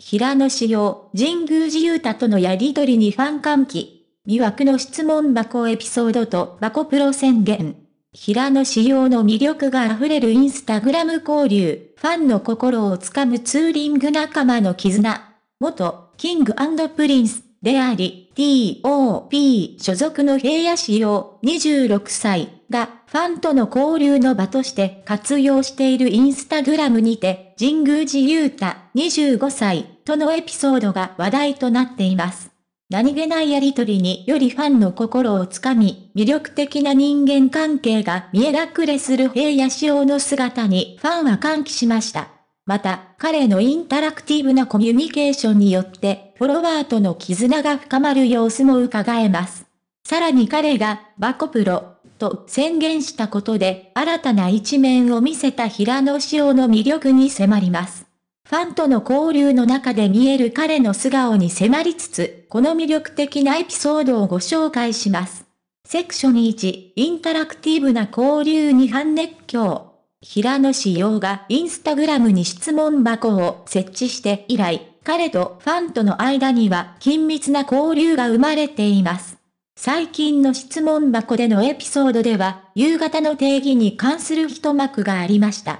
平野紫耀、神宮寺勇太とのやりとりにファン歓喜。魅惑の質問箱エピソードとバコプロ宣言。平野紫耀の魅力が溢れるインスタグラム交流。ファンの心をつかむツーリング仲間の絆。元、キングプリンスであり、TOP 所属の平野仕様26歳がファンとの交流の場として活用しているインスタグラムにて、神宮寺勇太25歳とのエピソードが話題となっています。何気ないやりとりによりファンの心をつかみ、魅力的な人間関係が見え隠れする平野仕様の姿にファンは歓喜しました。また、彼のインタラクティブなコミュニケーションによって、フォロワーとの絆が深まる様子も伺えます。さらに彼が、バコプロ、と宣言したことで、新たな一面を見せた平野紫耀の魅力に迫ります。ファンとの交流の中で見える彼の素顔に迫りつつ、この魅力的なエピソードをご紹介します。セクション1、インタラクティブな交流に反熱狂。平野志陽がインスタグラムに質問箱を設置して以来、彼とファンとの間には緊密な交流が生まれています。最近の質問箱でのエピソードでは、夕方の定義に関する一幕がありました。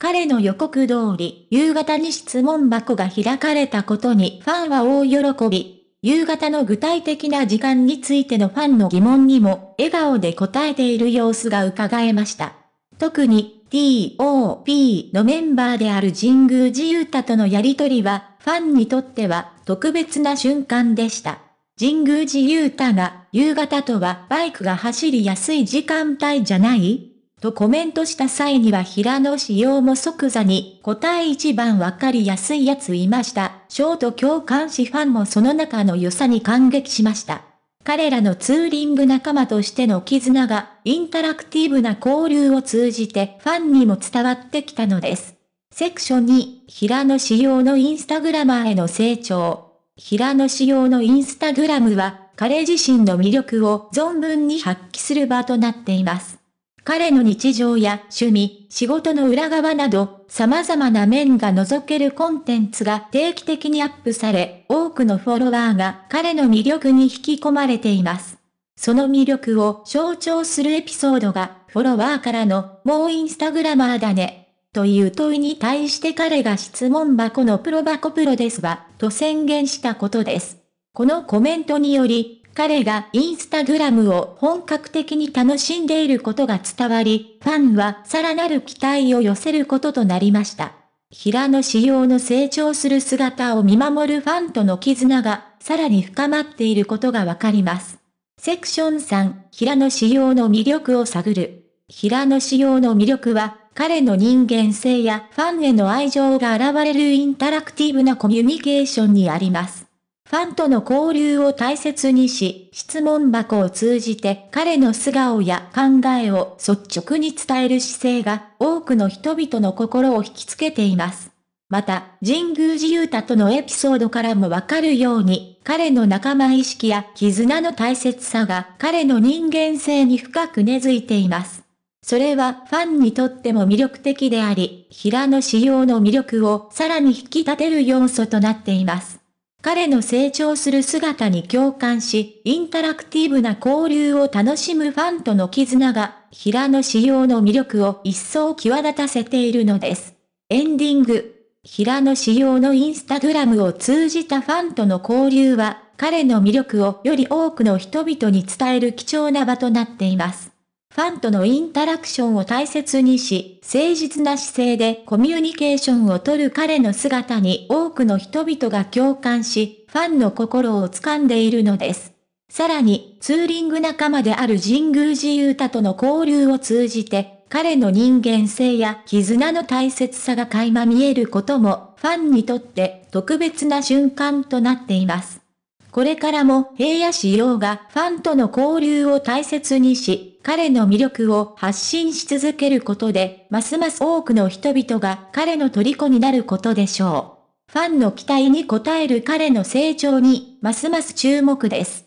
彼の予告通り、夕方に質問箱が開かれたことにファンは大喜び。夕方の具体的な時間についてのファンの疑問にも、笑顔で答えている様子が伺えました。特に、TOP のメンバーである神宮寺勇太とのやりとりは、ファンにとっては特別な瞬間でした。神宮寺勇太が、夕方とはバイクが走りやすい時間帯じゃない？とコメントした際には平野仕様も即座に答え一番わかりやすいやついました。ショート共感しファンもその中の良さに感激しました。彼らのツーリング仲間としての絆が、インタラクティブな交流を通じてファンにも伝わってきたのです。セクション2、平野仕様のインスタグラマーへの成長。平野仕様のインスタグラムは、彼自身の魅力を存分に発揮する場となっています。彼の日常や趣味、仕事の裏側など、様々な面が覗けるコンテンツが定期的にアップされ、多くのフォロワーが彼の魅力に引き込まれています。その魅力を象徴するエピソードが、フォロワーからの、もうインスタグラマーだね。という問いに対して彼が質問箱のプロ箱プロですわ、と宣言したことです。このコメントにより、彼がインスタグラムを本格的に楽しんでいることが伝わり、ファンはさらなる期待を寄せることとなりました。平野仕様の成長する姿を見守るファンとの絆がさらに深まっていることがわかります。セクション3、平野仕様の魅力を探る。平野仕様の魅力は、彼の人間性やファンへの愛情が現れるインタラクティブなコミュニケーションにあります。ファンとの交流を大切にし、質問箱を通じて彼の素顔や考えを率直に伝える姿勢が多くの人々の心を引きつけています。また、神宮寺勇太とのエピソードからもわかるように、彼の仲間意識や絆の大切さが彼の人間性に深く根付いています。それはファンにとっても魅力的であり、平野仕様の魅力をさらに引き立てる要素となっています。彼の成長する姿に共感し、インタラクティブな交流を楽しむファンとの絆が、平野仕様の魅力を一層際立たせているのです。エンディング。平野仕様のインスタグラムを通じたファンとの交流は、彼の魅力をより多くの人々に伝える貴重な場となっています。ファンとのインタラクションを大切にし、誠実な姿勢でコミュニケーションをとる彼の姿に多くの人々が共感し、ファンの心を掴んでいるのです。さらに、ツーリング仲間である神宮寺勇太との交流を通じて、彼の人間性や絆の大切さが垣間見えることも、ファンにとって特別な瞬間となっています。これからも平野仕様がファンとの交流を大切にし、彼の魅力を発信し続けることで、ますます多くの人々が彼の虜になることでしょう。ファンの期待に応える彼の成長に、ますます注目です。